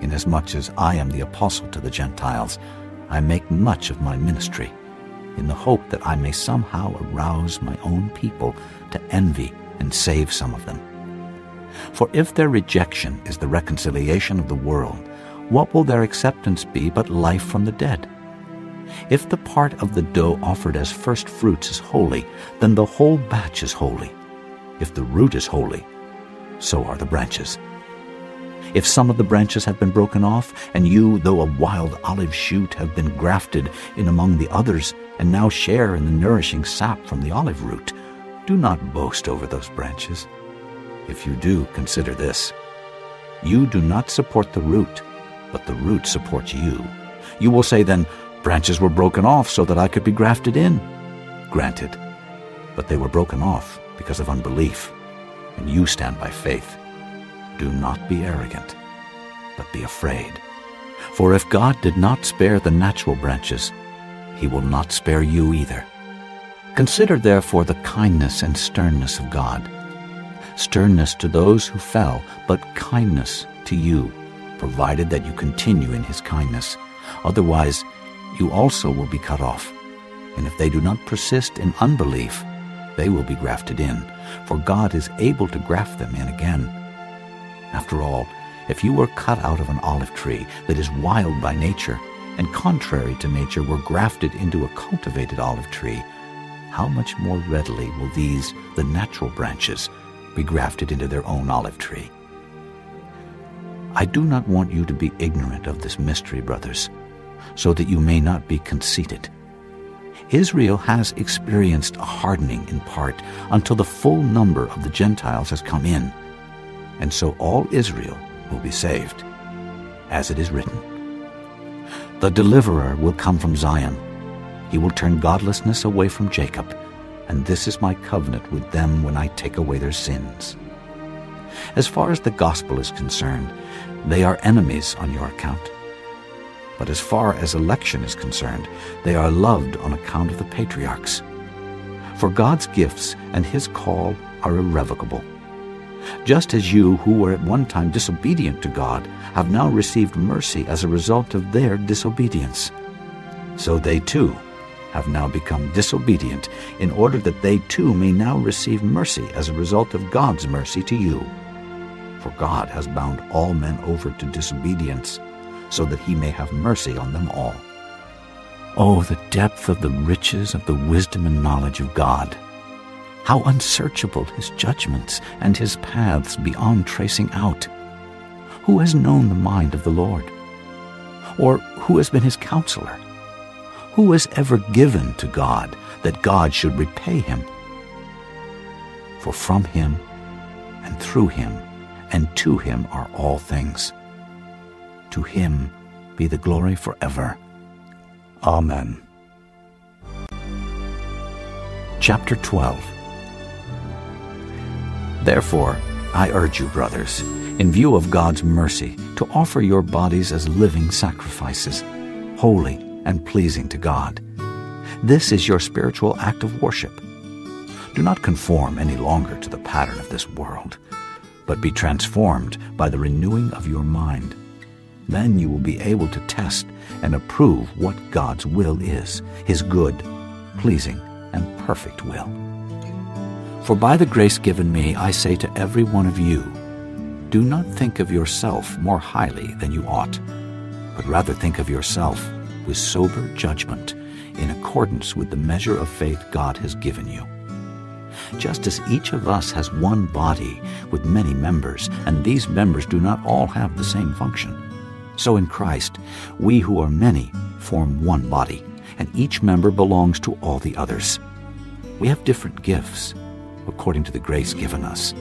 Inasmuch as I am the apostle to the Gentiles, I make much of my ministry, in the hope that I may somehow arouse my own people to envy and save some of them. For if their rejection is the reconciliation of the world, what will their acceptance be but life from the dead? If the part of the dough offered as first fruits is holy, then the whole batch is holy. If the root is holy, so are the branches. If some of the branches have been broken off, and you, though a wild olive shoot, have been grafted in among the others, and now share in the nourishing sap from the olive root, do not boast over those branches. If you do, consider this. You do not support the root, but the root supports you. You will say then, Branches were broken off so that I could be grafted in. Granted, but they were broken off because of unbelief, and you stand by faith. Do not be arrogant, but be afraid. For if God did not spare the natural branches, he will not spare you either. Consider therefore the kindness and sternness of God. Sternness to those who fell, but kindness to you, provided that you continue in his kindness. Otherwise, you also will be cut off. And if they do not persist in unbelief, they will be grafted in, for God is able to graft them in again. After all, if you were cut out of an olive tree that is wild by nature, and contrary to nature were grafted into a cultivated olive tree, how much more readily will these, the natural branches, be grafted into their own olive tree? I do not want you to be ignorant of this mystery, brothers, so that you may not be conceited. Israel has experienced a hardening in part until the full number of the Gentiles has come in and so all Israel will be saved, as it is written. The deliverer will come from Zion. He will turn godlessness away from Jacob, and this is my covenant with them when I take away their sins. As far as the gospel is concerned, they are enemies on your account. But as far as election is concerned, they are loved on account of the patriarchs. For God's gifts and his call are irrevocable just as you, who were at one time disobedient to God, have now received mercy as a result of their disobedience. So they too have now become disobedient, in order that they too may now receive mercy as a result of God's mercy to you. For God has bound all men over to disobedience, so that he may have mercy on them all. Oh, the depth of the riches of the wisdom and knowledge of God! How unsearchable his judgments and his paths beyond tracing out. Who has known the mind of the Lord? Or who has been his counselor? Who has ever given to God that God should repay him? For from him and through him and to him are all things. To him be the glory forever. Amen. Chapter 12 Therefore, I urge you, brothers, in view of God's mercy, to offer your bodies as living sacrifices, holy and pleasing to God. This is your spiritual act of worship. Do not conform any longer to the pattern of this world, but be transformed by the renewing of your mind. Then you will be able to test and approve what God's will is, his good, pleasing, and perfect will. For by the grace given me, I say to every one of you, do not think of yourself more highly than you ought, but rather think of yourself with sober judgment in accordance with the measure of faith God has given you. Just as each of us has one body with many members, and these members do not all have the same function, so in Christ, we who are many form one body, and each member belongs to all the others. We have different gifts according to the grace given us.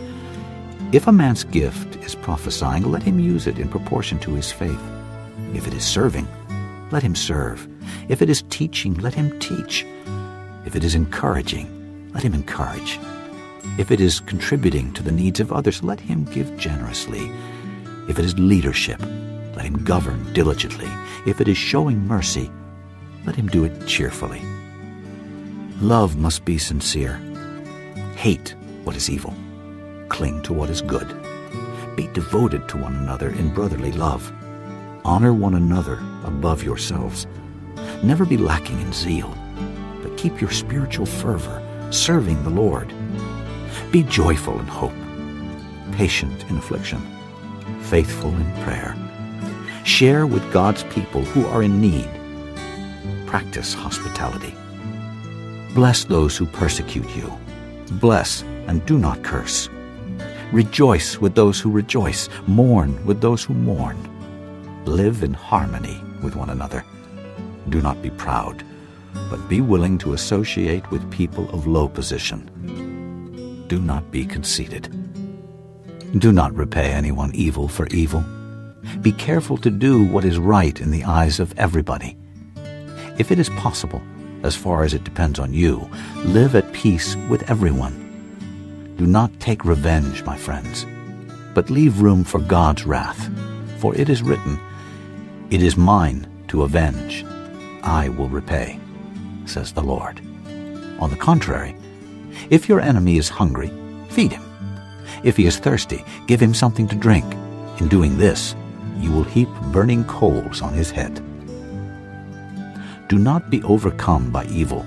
If a man's gift is prophesying, let him use it in proportion to his faith. If it is serving, let him serve. If it is teaching, let him teach. If it is encouraging, let him encourage. If it is contributing to the needs of others, let him give generously. If it is leadership, let him govern diligently. If it is showing mercy, let him do it cheerfully. Love must be sincere. Hate what is evil. Cling to what is good. Be devoted to one another in brotherly love. Honor one another above yourselves. Never be lacking in zeal, but keep your spiritual fervor, serving the Lord. Be joyful in hope, patient in affliction, faithful in prayer. Share with God's people who are in need. Practice hospitality. Bless those who persecute you. Bless and do not curse. Rejoice with those who rejoice. Mourn with those who mourn. Live in harmony with one another. Do not be proud, but be willing to associate with people of low position. Do not be conceited. Do not repay anyone evil for evil. Be careful to do what is right in the eyes of everybody. If it is possible, as far as it depends on you, live at peace with everyone. Do not take revenge, my friends, but leave room for God's wrath. For it is written, It is mine to avenge. I will repay, says the Lord. On the contrary, if your enemy is hungry, feed him. If he is thirsty, give him something to drink. In doing this, you will heap burning coals on his head. Do not be overcome by evil,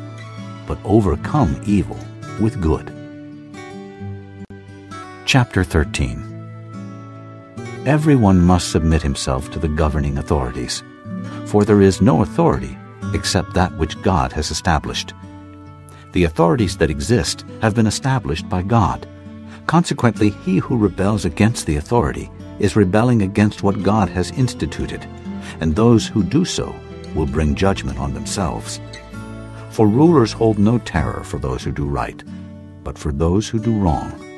but overcome evil with good. Chapter 13 Everyone must submit himself to the governing authorities, for there is no authority except that which God has established. The authorities that exist have been established by God. Consequently, he who rebels against the authority is rebelling against what God has instituted, and those who do so will bring judgment on themselves. For rulers hold no terror for those who do right, but for those who do wrong.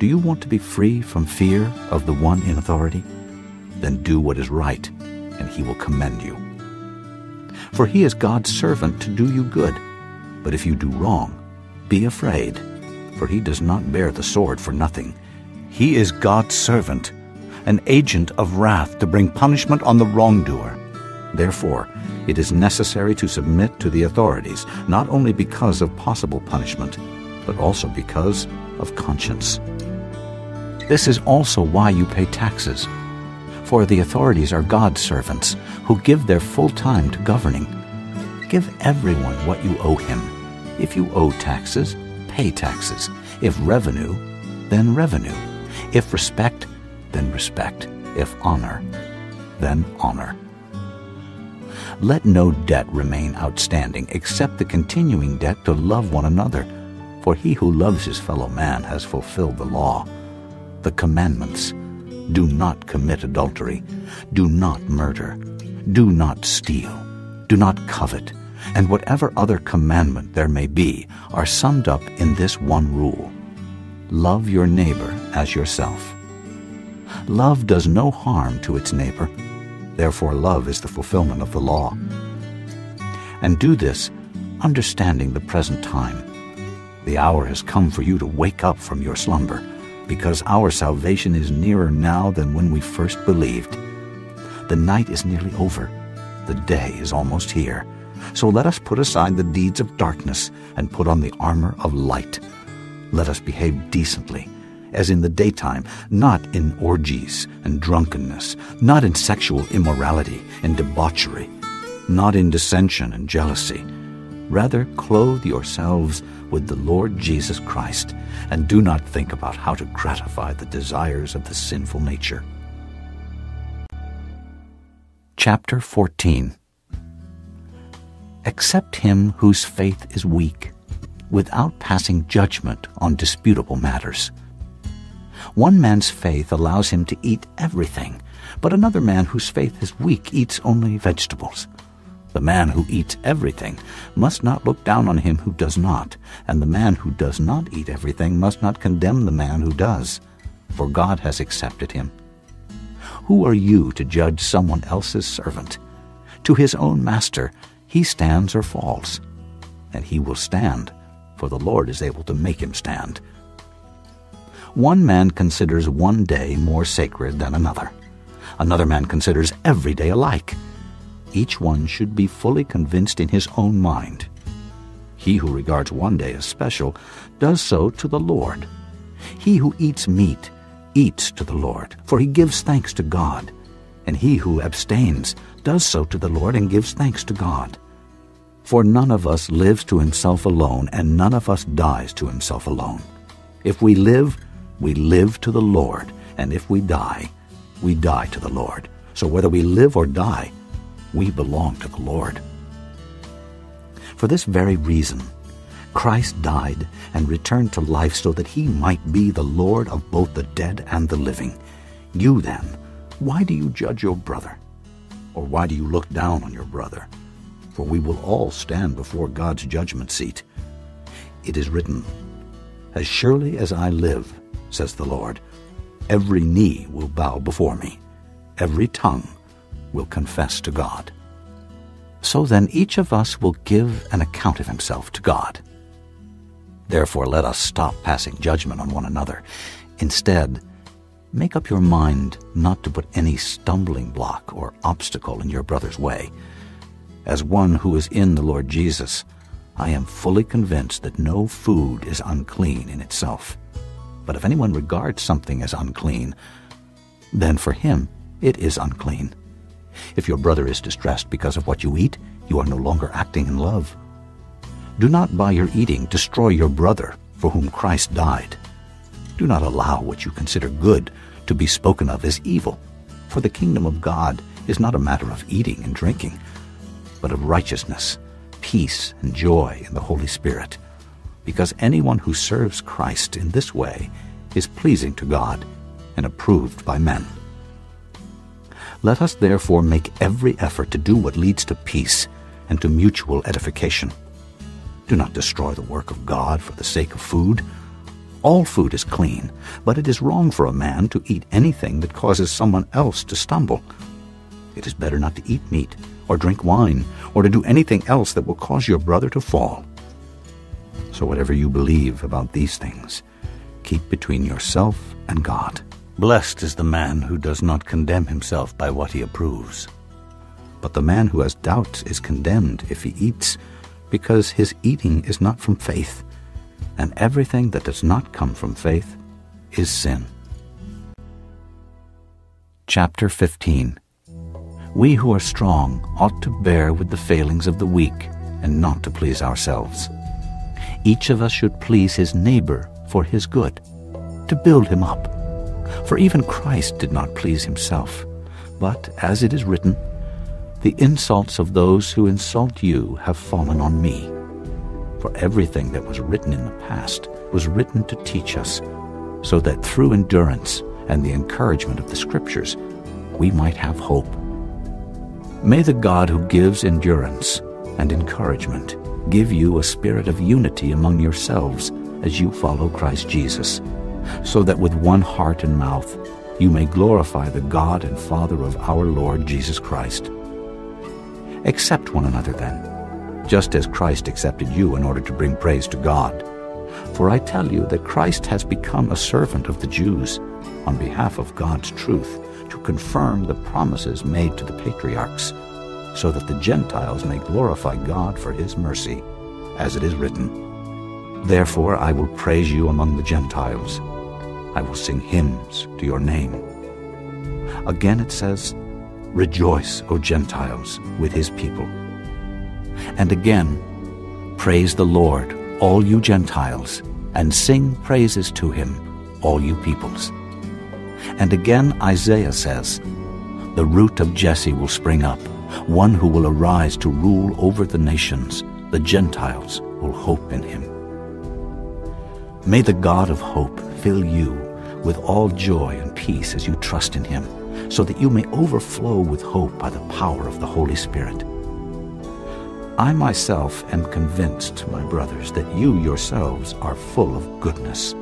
Do you want to be free from fear of the one in authority? Then do what is right, and he will commend you. For he is God's servant to do you good. But if you do wrong, be afraid, for he does not bear the sword for nothing. He is God's servant, an agent of wrath to bring punishment on the wrongdoer. Therefore, it is necessary to submit to the authorities, not only because of possible punishment, but also because of conscience. This is also why you pay taxes. For the authorities are God's servants, who give their full time to governing. Give everyone what you owe him. If you owe taxes, pay taxes. If revenue, then revenue. If respect, then respect. If honor, then honor. Let no debt remain outstanding except the continuing debt to love one another, for he who loves his fellow man has fulfilled the law. The commandments. Do not commit adultery, do not murder, do not steal, do not covet, and whatever other commandment there may be are summed up in this one rule. Love your neighbor as yourself. Love does no harm to its neighbor. Therefore, love is the fulfillment of the law. And do this, understanding the present time. The hour has come for you to wake up from your slumber, because our salvation is nearer now than when we first believed. The night is nearly over. The day is almost here. So let us put aside the deeds of darkness and put on the armor of light. Let us behave decently as in the daytime, not in orgies and drunkenness, not in sexual immorality and debauchery, not in dissension and jealousy. Rather, clothe yourselves with the Lord Jesus Christ, and do not think about how to gratify the desires of the sinful nature. Chapter 14 Accept him whose faith is weak, without passing judgment on disputable matters one man's faith allows him to eat everything, but another man whose faith is weak eats only vegetables. The man who eats everything must not look down on him who does not, and the man who does not eat everything must not condemn the man who does, for God has accepted him. Who are you to judge someone else's servant? To his own master he stands or falls. and he will stand, for the Lord is able to make him stand. One man considers one day more sacred than another. Another man considers every day alike. Each one should be fully convinced in his own mind. He who regards one day as special does so to the Lord. He who eats meat eats to the Lord, for he gives thanks to God. And he who abstains does so to the Lord and gives thanks to God. For none of us lives to himself alone, and none of us dies to himself alone. If we live, we live to the Lord, and if we die, we die to the Lord. So whether we live or die, we belong to the Lord. For this very reason, Christ died and returned to life so that he might be the Lord of both the dead and the living. You then, why do you judge your brother? Or why do you look down on your brother? For we will all stand before God's judgment seat. It is written, As surely as I live, says the Lord, every knee will bow before me, every tongue will confess to God. So then each of us will give an account of himself to God. Therefore let us stop passing judgment on one another. Instead, make up your mind not to put any stumbling block or obstacle in your brother's way. As one who is in the Lord Jesus, I am fully convinced that no food is unclean in itself. But if anyone regards something as unclean, then for him it is unclean. If your brother is distressed because of what you eat, you are no longer acting in love. Do not by your eating destroy your brother for whom Christ died. Do not allow what you consider good to be spoken of as evil, for the kingdom of God is not a matter of eating and drinking, but of righteousness, peace, and joy in the Holy Spirit, because anyone who serves Christ in this way is pleasing to God and approved by men. Let us therefore make every effort to do what leads to peace and to mutual edification. Do not destroy the work of God for the sake of food. All food is clean, but it is wrong for a man to eat anything that causes someone else to stumble. It is better not to eat meat, or drink wine, or to do anything else that will cause your brother to fall. So whatever you believe about these things, keep between yourself and God. Blessed is the man who does not condemn himself by what he approves. But the man who has doubts is condemned if he eats, because his eating is not from faith, and everything that does not come from faith is sin. Chapter 15 We who are strong ought to bear with the failings of the weak, and not to please ourselves. Each of us should please his neighbor for his good, to build him up. For even Christ did not please himself, but, as it is written, the insults of those who insult you have fallen on me. For everything that was written in the past was written to teach us, so that through endurance and the encouragement of the Scriptures we might have hope. May the God who gives endurance and encouragement give you a spirit of unity among yourselves as you follow Christ Jesus so that with one heart and mouth you may glorify the God and Father of our Lord Jesus Christ. Accept one another then, just as Christ accepted you in order to bring praise to God. For I tell you that Christ has become a servant of the Jews on behalf of God's truth to confirm the promises made to the patriarchs, so that the Gentiles may glorify God for his mercy, as it is written, Therefore I will praise you among the Gentiles. I will sing hymns to your name. Again it says, Rejoice, O Gentiles, with his people. And again, Praise the Lord, all you Gentiles, and sing praises to him, all you peoples. And again Isaiah says, The root of Jesse will spring up, one who will arise to rule over the nations. The Gentiles will hope in him. May the God of hope fill you with all joy and peace as you trust in him, so that you may overflow with hope by the power of the Holy Spirit. I myself am convinced, my brothers, that you yourselves are full of goodness,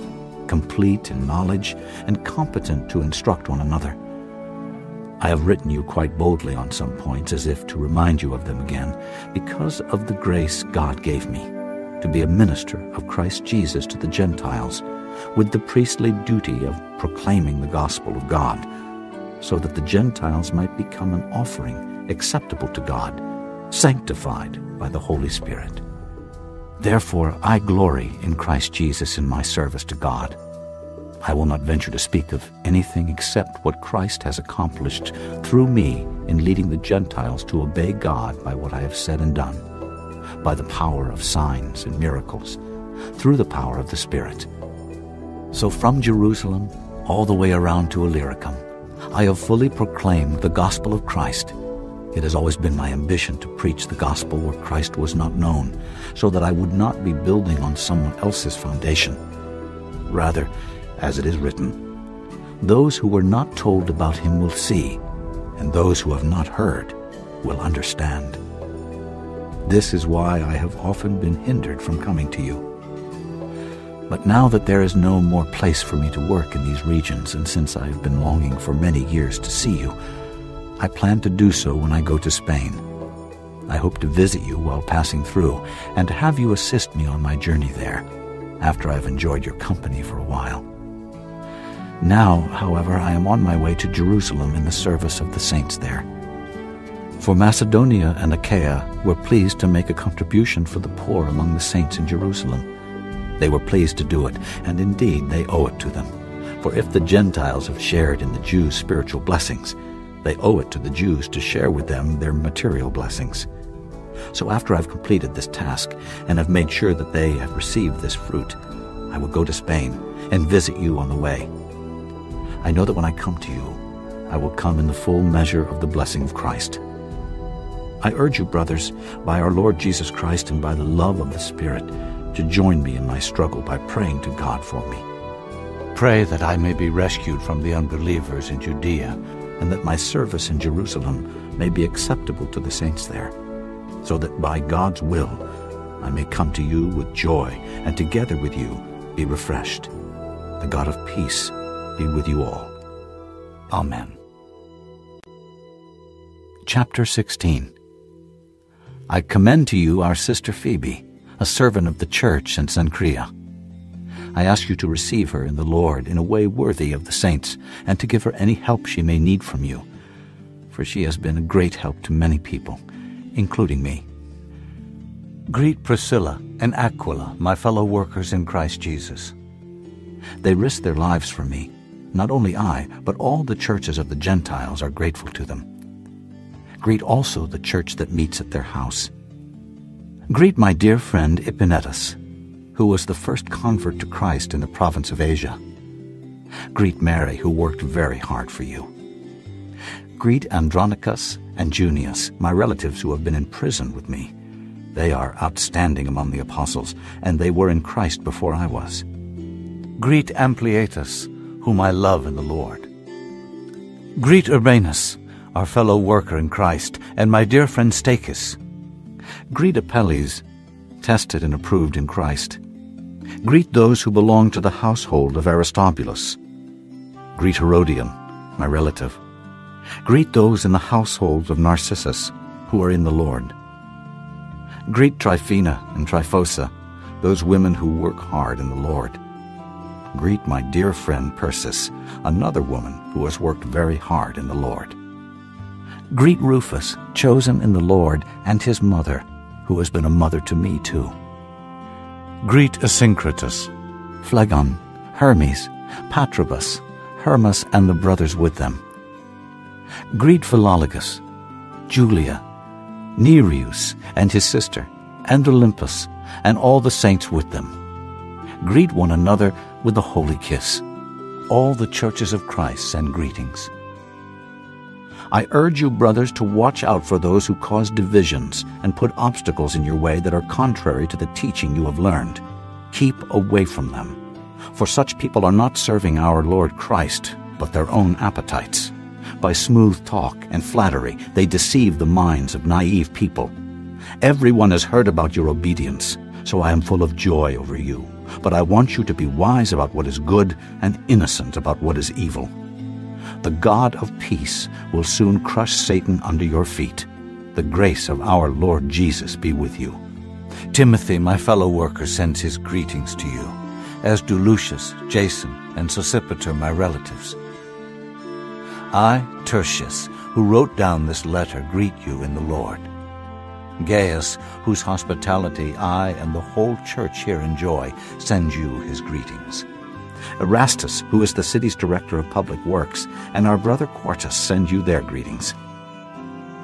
complete in knowledge, and competent to instruct one another. I have written you quite boldly on some points as if to remind you of them again, because of the grace God gave me to be a minister of Christ Jesus to the Gentiles, with the priestly duty of proclaiming the gospel of God, so that the Gentiles might become an offering acceptable to God, sanctified by the Holy Spirit. Therefore I glory in Christ Jesus in my service to God. I will not venture to speak of anything except what Christ has accomplished through me in leading the Gentiles to obey God by what I have said and done, by the power of signs and miracles, through the power of the Spirit. So from Jerusalem all the way around to Illyricum, I have fully proclaimed the gospel of Christ. It has always been my ambition to preach the gospel where Christ was not known, so that I would not be building on someone else's foundation. Rather, as it is written, those who were not told about him will see, and those who have not heard will understand. This is why I have often been hindered from coming to you. But now that there is no more place for me to work in these regions, and since I have been longing for many years to see you, I plan to do so when I go to Spain. I hope to visit you while passing through, and to have you assist me on my journey there, after I've enjoyed your company for a while. Now, however, I am on my way to Jerusalem in the service of the saints there. For Macedonia and Achaia were pleased to make a contribution for the poor among the saints in Jerusalem. They were pleased to do it, and indeed they owe it to them. For if the Gentiles have shared in the Jews' spiritual blessings, they owe it to the Jews to share with them their material blessings. So after I've completed this task and have made sure that they have received this fruit, I will go to Spain and visit you on the way. I know that when I come to you, I will come in the full measure of the blessing of Christ. I urge you, brothers, by our Lord Jesus Christ and by the love of the Spirit, to join me in my struggle by praying to God for me. Pray that I may be rescued from the unbelievers in Judea, and that my service in Jerusalem may be acceptable to the saints there, so that by God's will I may come to you with joy, and together with you be refreshed. The God of peace be with you all. Amen. Chapter 16 I commend to you our sister Phoebe, a servant of the church in Cenchrea. I ask you to receive her in the Lord in a way worthy of the saints, and to give her any help she may need from you, for she has been a great help to many people, including me. Greet Priscilla and Aquila, my fellow workers in Christ Jesus. They risked their lives for me not only I, but all the churches of the Gentiles are grateful to them. Greet also the church that meets at their house. Greet my dear friend Epenetus, who was the first convert to Christ in the province of Asia. Greet Mary, who worked very hard for you. Greet Andronicus and Junias, my relatives who have been in prison with me. They are outstanding among the apostles, and they were in Christ before I was. Greet Ampliatus, whom I love in the Lord. Greet Urbanus, our fellow worker in Christ, and my dear friend Stachys. Greet Apelles, tested and approved in Christ. Greet those who belong to the household of Aristobulus. Greet Herodion, my relative. Greet those in the households of Narcissus, who are in the Lord. Greet Tryphena and Tryphosa, those women who work hard in the Lord. Greet my dear friend Persis, another woman who has worked very hard in the Lord. Greet Rufus, chosen in the Lord, and his mother, who has been a mother to me too. Greet Asyncritus, Phlegon, Hermes, Patrobas, Hermas, and the brothers with them. Greet Philologus, Julia, Nereus and his sister, and Olympas, and all the saints with them. Greet one another with a holy kiss. All the churches of Christ send greetings. I urge you, brothers, to watch out for those who cause divisions and put obstacles in your way that are contrary to the teaching you have learned. Keep away from them, for such people are not serving our Lord Christ, but their own appetites. By smooth talk and flattery, they deceive the minds of naive people. Everyone has heard about your obedience, so I am full of joy over you but I want you to be wise about what is good and innocent about what is evil. The God of peace will soon crush Satan under your feet. The grace of our Lord Jesus be with you. Timothy, my fellow worker, sends his greetings to you, as do Lucius, Jason, and Sosipater, my relatives. I, Tertius, who wrote down this letter, greet you in the Lord. Gaius, whose hospitality I and the whole church here enjoy, sends you his greetings. Erastus, who is the city's director of public works, and our brother Quartus send you their greetings.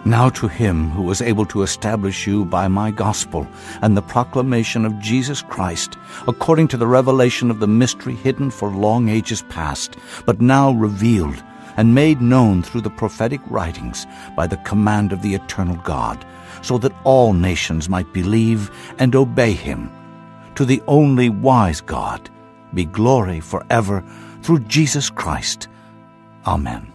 Now to him who was able to establish you by my gospel and the proclamation of Jesus Christ, according to the revelation of the mystery hidden for long ages past, but now revealed and made known through the prophetic writings by the command of the eternal God, so that all nations might believe and obey him. To the only wise God be glory forever through Jesus Christ. Amen.